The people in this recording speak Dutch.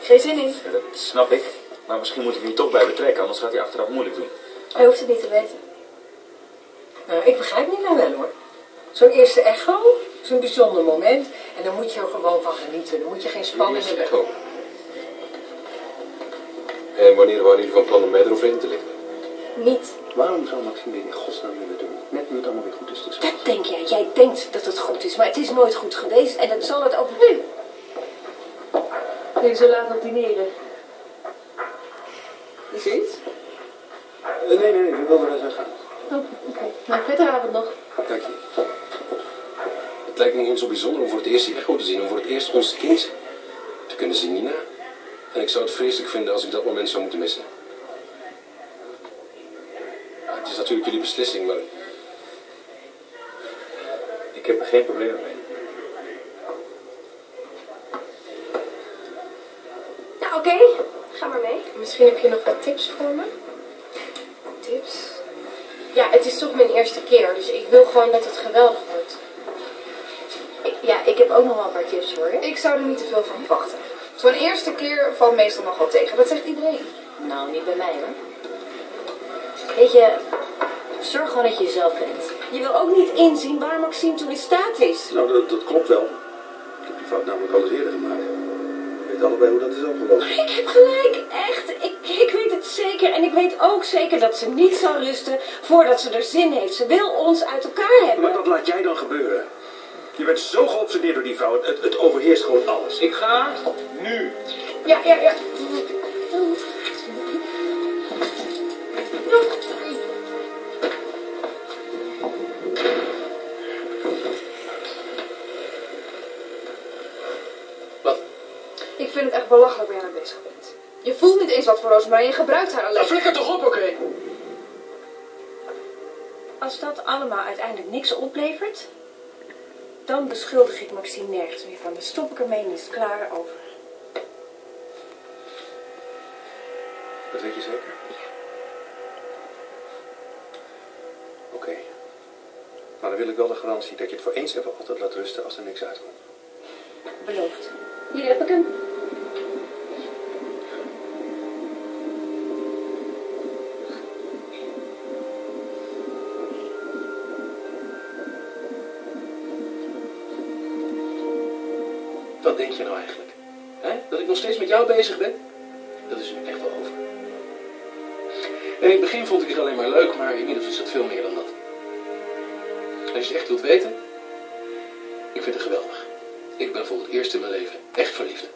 Geen zin in. Ja, dat snap ik. Maar misschien moet ik hem hier toch bij betrekken, anders gaat hij achteraf moeilijk doen. Hij hoeft het niet te weten. Nou, ik begrijp niet nou wel hoor. Zo'n eerste echo is een bijzonder moment. En dan moet je er gewoon van genieten. Dan moet je geen spanning hebben. Echo. En wanneer waren jullie van plan om mij eroverheen te liggen? Niet. Waarom zou Maxime dit in godsnaam willen doen? Net nu het allemaal weer goed is tussen Dat denk jij. Jij denkt dat het goed is. Maar het is nooit goed geweest. En dat zal het ook nu. Je zo laat op dineren? Is iets? Eh, nee, nee, nee, we wilden wel eens gaan. Oh, oké. Nou, prettige avond nog. Dank je. Het lijkt me gewoon zo bijzonder om voor het eerst die echo te zien. Om voor het eerst ons kind te kunnen zien, Nina. En ik zou het vreselijk vinden als ik dat moment zou moeten missen. Ja, het is natuurlijk jullie beslissing, maar Ik heb er geen probleem mee. Oké. Ga maar mee. Misschien heb je nog wat tips voor me? Tips? Ja, het is toch mijn eerste keer, dus ik wil gewoon dat het geweldig wordt. Ik- ja, ik heb ook nog wel een paar tips voor je. Ik zou er niet te veel van verwachten. Zo'n eerste keer valt meestal nog wel tegen. Dat zegt iedereen. Nou, niet bij mij hoor. Weet je, zorg gewoon dat je jezelf bent. Je wil ook niet inzien waar Maxime toe in staat is. Nou, dat, dat klopt wel. Ik heb die fout namelijk al eens eerder gemaakt. We weten allebei hoe dat is afgelopen. Ik heb gelijk, echt. Ik, ik weet het zeker. En ik weet ook zeker dat ze niet zal rusten voordat ze er zin heeft. Ze wil ons uit elkaar hebben. Maar dat laat jij dan gebeuren. Je bent zo geobsedeerd door die vrouw. Het, het overheerst gewoon alles. Ik ga nu. Ja, ja, ja. Vind het echt belachelijk waar jij mee bezig bent. Je voelt niet eens wat voor Rosemary en je gebruikt haar alleen. Nou, flikker toch op, oké? Als dat allemaal uiteindelijk niks oplevert, dan beschuldig ik Maxime nergens meer van. Dan stop ik ermee en is het klaar over. Dat weet je zeker? Oké. Maar dan wil ik wel de garantie dat je het voor eens en voor altijd laat rusten als er niks uitkomt. Beloofd. Hier heb ik hem. Wat denk je nou eigenlijk? Dat ik nog steeds met jou bezig ben? Dat is nu echt wel over. In het begin vond ik het alleen maar leuk, maar inmiddels is het veel meer dan dat. Als je het echt wilt weten, ik vind het geweldig. Ik ben voor het eerst in mijn leven echt verliefd.